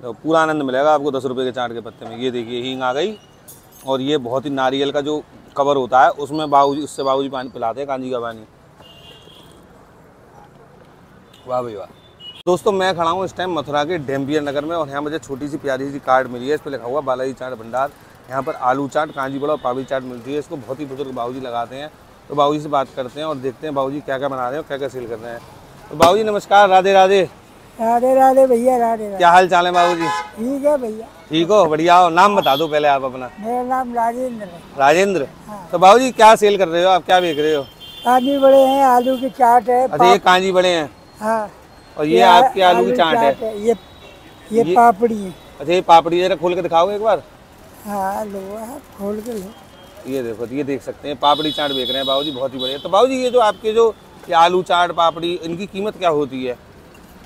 तो पूरा आनंद मिलेगा आपको दस रुपये के चाट के पत्ते में। ये देखिए, हींग आ गई और ये बहुत ही नारियल का जो कवर होता है, उसमें बाबूजी उससे बाबूजी पानी पिलाते हैं कांजी का पानी। वाह भाई वाह। दोस्तों, मैं खड़ा हूँ इस टाइम मथुरा के डेम्बियर नगर में और यहाँ मुझे छोटी सी प्यारी सी कार्ड मिली है। इस पर लिखा हुआ बालाजी चाट भंडार। यहाँ पर आलू चाट, कांजी बड़ा और पापड़ी चाट मिलती है। इसको बहुत ही बुज़ुर्ग बाबूजी लगाते हैं। तो बाबूजी से बात करते हैं और देखते हैं बाबूजी क्या क्या बना रहे हैं और क्या क्या सेल कर रहे हैं। तो बाबूजी, नमस्कार। राधे राधे। राधे राधे भैया राधे क्या हाल चाल है बाबू जी? ठीक है भैया। ठीक हो बढ़िया हो। नाम बता दो पहले आप अपना। मेरा नाम राजेंद्र है। राजेंद्र? हाँ। तो बाबूजी क्या सेल कर रहे हो आप? क्या बेच रहे हो? कानी बड़े हैं आलू की चाट है अच्छा ये कांजी बड़े हैं? हाँ। और ये आपकी आलू की चाट है? ये ये पापड़ी है। अच्छा ये पापड़ी जरा खोल के दिखाओ एक बार? हाँ लो आप खोल के लो। ये देखो ये देख सकते हैं पापड़ी चाट बेच रहे हैं बाबू जी बहुत ही बढ़िया। तो बाबू जी ये जो आपके जो ये आलू चाट पापड़ी इनकी कीमत क्या होती है?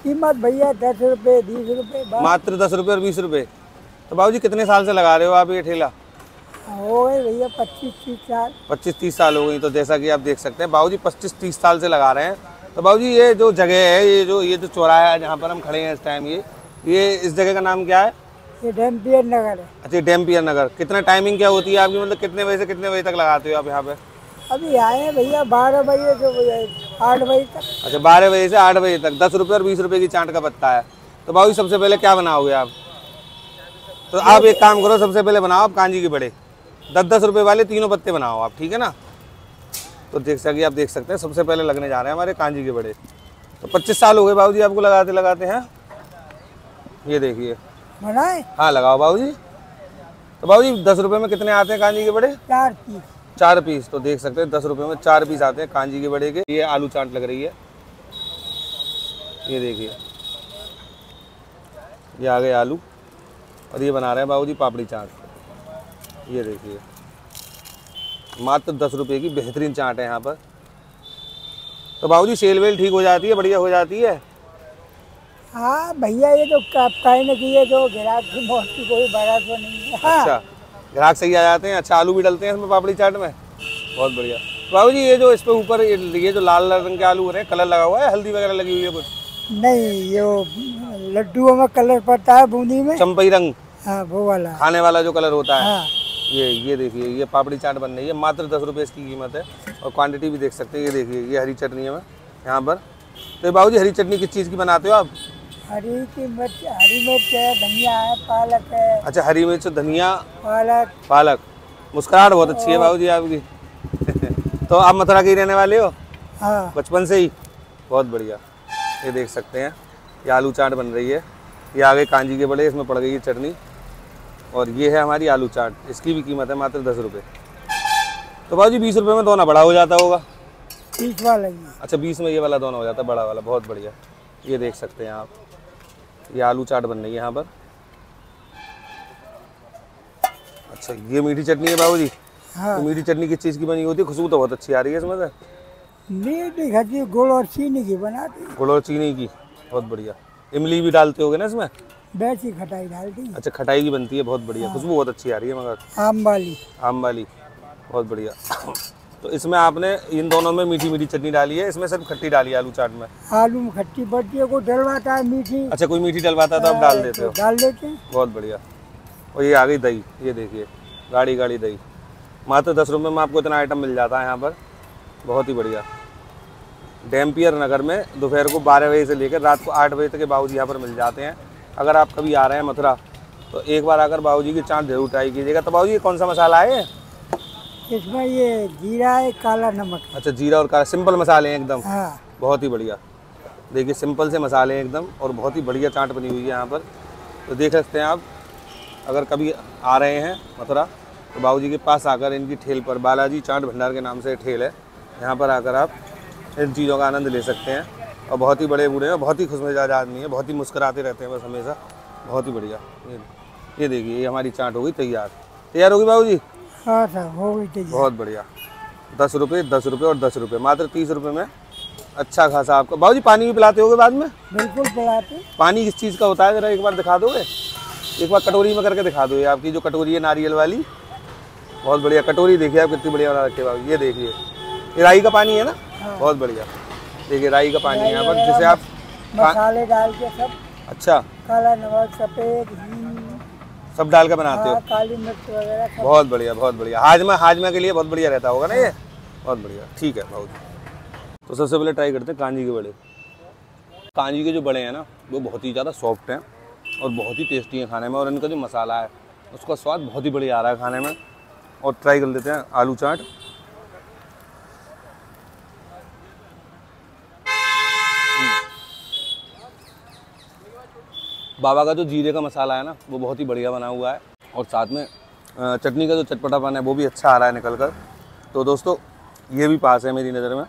कीमत भैया दस रुपए बीस रुपए मात्र दस रुपये और बीस रुपये तो बाबूजी कितने साल से लगा रहे हो आप ये ठेला? हो गए भैया पच्चीस तीस साल। पच्चीस तीस साल हो गई तो जैसा कि आप देख सकते हैं बाबूजी पच्चीस तीस साल से लगा रहे हैं। तो बाबूजी ये जो जगह है ये जो ये जो चौराहा है जहाँ पर हम खड़े हैं इस टाइम ये ये इस जगह का नाम क्या है? ये डैम्पियर नगर है। अच्छा डैम्पियर नगर। कितना टाइमिंग क्या होती है आपकी? मतलब कितने बजे से कितने बजे तक लगाते हो आप यहाँ पे? अभी आए हैं भैया बारह बजे से आठ बजे तक। अच्छा बारह बजे से आठ बजे तक दस रुपये और बीस रुपये की चाट का पत्ता है। तो बाबू सबसे पहले क्या बनाओगे आप? तो आप एक काम करो सबसे पहले बनाओ आप कांजी के बड़े। दस दस रुपये वाले तीनों पत्ते बनाओ आप ठीक है ना? तो देख सके आप देख सकते हैं सबसे पहले लगने जा रहे हैं हमारे कांजी के बड़े। तो पच्चीस साल हो गए बाबू आपको लगाते लगाते हैं? ये देखिए। बनाए? हाँ लगाओ बाबू तो बाबू जी दस रुपये में कितने आते हैं कांजी के बड़े? चार पीस। चार पीस तो देख सकते हैं दस रुपये में चार पीस आते हैं कांजी के बड़े के। ये आलू चाट लग रही है। ये देखिए। ये आ गए आलू। और ये बना रहे हैं बाबूजी पापड़ी चाट। ये देखिए। मात्र दस रुपये की बेहतरीन चाट है यहाँ पर। तो बाबूजी सेल वेल ठीक हो जाती है बढ़िया हो जाती है? हाँ भैया ये तो कहीं न किए तो ग्राहक की मौत की कोई बड़ा तो नहीं है। हाँ। अच्छा। ग्राहक सही आ जाते हैं अच्छा आलू भी डलते हैं इसमें पापड़ी चाट में। बहुत बढ़िया। बाबू जी ये जो इस पे ऊपर ये जो लाल लाल रंग के आलू हो रहे हैं कलर लगा हुआ है हल्दी वगैरह लगी हुई है कुछ? नहीं ये लड्डुओं में कलर पड़ता है बूंदी में। चंपई रंग। हाँ वो वाला। खाने वाला जो कलर होता है। हाँ। ये ये देखिए ये पापड़ी चाट बन रही है मात्र दस रुपये इसकी कीमत है। और क्वांटिटी भी देख सकते हैं ये देखिए ये हरी चटनी है यहाँ पर। तो बाबू जी हरी चटनी किस चीज़ की बनाते हो आप? हरी की मिर्च हरी मिर्च है धनिया है पालक है। अच्छा हरी मिर्च धनिया पालक। पालक। मुस्कुराहट बहुत अच्छी है बाबू जी आपकी। तो आप मथुरा के ही रहने वाले हो? हाँ। बचपन से ही? बहुत बढ़िया। ये देख सकते हैं ये आलू चाट बन रही है। ये आगे कांजी के बड़े इसमें पड़ गई है चटनी। और ये है हमारी आलू चाट। इसकी भी कीमत है मात्र दस रुपये तो बाबू जी बीस रुपये में दोना बड़ा हो जाता होगा। बीस वाला अच्छा बीस में ये वाला दोना हो जाता है बड़ा वाला। बहुत बढ़िया। ये देख सकते हैं आप। ये आलू चाट बन रही है यहाँ पर। अच्छा ये मीठी चटनी है बाबू जी हाँ। तो मीठी चटनी किस चीज़ की बनी होती है? खुशबू तो बहुत अच्छी आ रही है इसमें से। मीठी खटी गुड़ और चीनी की बनाती गुड़ और चीनी की बहुत बढ़िया। इमली भी डालते होगे ना इसमें? वैसी खटाई डालती अच्छा खटाई की बनती है बहुत बढ़िया। खुशबू बहुत अच्छी आ रही है मगर। आम वाली। आम वाली बहुत बढ़िया। तो इसमें आपने इन दोनों में मीठी मीठी चटनी डाली है इसमें सिर्फ़ खट्टी डाली है आलू चाट में? आलू में खट्टी पड़ती है कोई डलवाता है मीठी। अच्छा कोई मीठी डलवाता है तो आप डाल देते तो हो। डाल देते हैं। बहुत बढ़िया। और ये आ गई दही ये देखिए गाड़ी गाड़ी दही। मात्र दस रुपये में आपको इतना आइटम मिल जाता है यहाँ पर। बहुत ही बढ़िया। डैम्पियर नगर में दोपहर को बारह बजे से लेकर रात को आठ बजे तक के बाबूजी यहाँ पर मिल जाते हैं। अगर आप कभी आ रहे हैं मथुरा तो एक बार आकर बाबूजी की चाट ज़रूर ट्राई कीजिएगा। तो बाबूजी ये कौन सा मसाला है? इसमें ये जीरा है काला नमक अच्छा जीरा और काला सिंपल मसाले हैं एकदम। हाँ। बहुत ही बढ़िया। देखिए सिंपल से मसाले हैं एकदम और बहुत ही बढ़िया चाट बनी हुई है यहाँ पर। तो देख सकते हैं आप अगर कभी आ रहे हैं मथुरा तो बाबूजी के पास आकर इनकी ठेल पर बालाजी चाट भंडार के नाम से ठेल है यहाँ पर आकर आप इन चीज़ों का आनंद ले सकते हैं। और बहुत ही बड़े बूढ़े हैं बहुत ही खुशमिजाज आदमी है बहुत ही मुस्कराते रहते हैं बस हमेशा। बहुत ही बढ़िया। ये ये देखिए ये हमारी चाट हो गई तैयार। तैयार होगी बाबू जी हाँ साहब हो गई तैयार बहुत बढ़िया। दस रुपये दस रुपये और दस रुपये मात्र तीस रुपये में। अच्छा खासा आपको। बाबू जी पानी भी पिलाते होगे बाद में? बिल्कुल पिलाते। पानी किस चीज़ का होता है ज़रा एक बार दिखा दोगे? एक बार कटोरी में करके दिखा दो ये आपकी जो कटोरी है नारियल वाली। बहुत बढ़िया कटोरी देखिए आप कितनी बढ़िया बना रखे बाबू ये देखिए। ये राई का पानी है ना? बहुत बढ़िया। देखिए राई का पानी है यहाँ पर जिसे आप मसाले डाल के सब अच्छा। काला नमक सफ़ेद घी सब डाल के बनाते हो। हाँ, काली मिर्च वगैरह बहुत बढ़िया बहुत बढ़िया। हाजमा हाजमा के लिए बहुत बढ़िया रहता होगा ना ये? बहुत बढ़िया ठीक है बहुत। तो सबसे पहले ट्राई करते हैं कांजी के बड़े। कांजी के जो बड़े हैं ना वो बहुत ही ज़्यादा सॉफ्ट हैं और बहुत ही टेस्टी हैं खाने में और इनका जो मसाला है उसका स्वाद बहुत ही बढ़िया आ रहा है खाने में। और ट्राई कर लेते हैं आलू चाट। बाबा का जो जीरे का मसाला है ना वो बहुत ही बढ़िया बना हुआ है। और साथ में चटनी का जो चटपटापन है वो भी अच्छा आ रहा है निकल कर तो दोस्तों ये भी पास है मेरी नज़र में।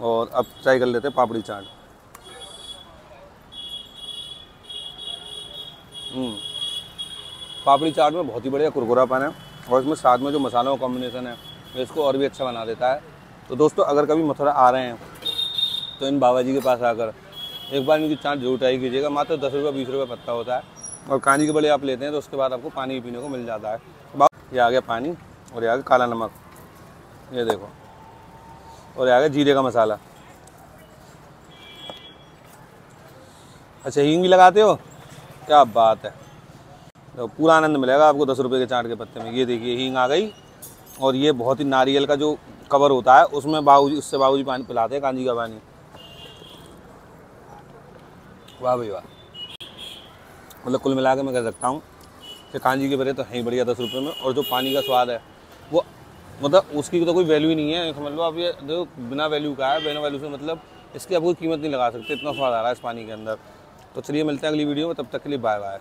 और अब ट्राई कर लेते हैं पापड़ी चाट। हम्म, पापड़ी चाट में बहुत ही बढ़िया कुरकुरापन है। और इसमें साथ में जो मसालों का कॉम्बिनेशन है इसको और भी अच्छा बना देता है। तो दोस्तों अगर कभी मथुरा आ रहे हैं तो इन बाबा जी के पास आकर एक बार इनकी चाट ज़रूर ट्राई कीजिएगा। मात्र दस रुपये बीस रुपये पत्ता होता है। और कांजी के बड़े आप लेते हैं तो उसके बाद आपको पानी पीने को मिल जाता है। ये आ गया पानी और ये आ गया काला नमक। ये देखो। और ये आ गया जीरे का मसाला। अच्छा हींग भी लगाते हो? क्या बात है। तो पूरा आनंद मिलेगा आपको दस रुपये के चाट के पत्ते में। ये देखिए, हींग आ गई। और ये बहुत ही नारियल का जो कवर होता है, उसमें बाबूजी उससे बाबूजी पानी पिलाते हैं, कांजी का पानी। वाह भाई वाह। मतलब कुल मिला के मैं कह सकता हूँ। कि कांजी के बरे तो है ही बढ़िया दस रुपये में। और जो पानी का स्वाद है, वो मतलब उसकी तो कोई वैल्यू ही नहीं है। समझ लो आप ये जो बिना वैल्यू का है, बिना वैल्यू से मतलब इसकी आप कोई कीमत नहीं लगा सकते। इतना स्वाद आ रहा है इस पानी के अंदर। तो चलिए मिलते हैं अगली वीडियो में, तब तक के लिए बाय बाय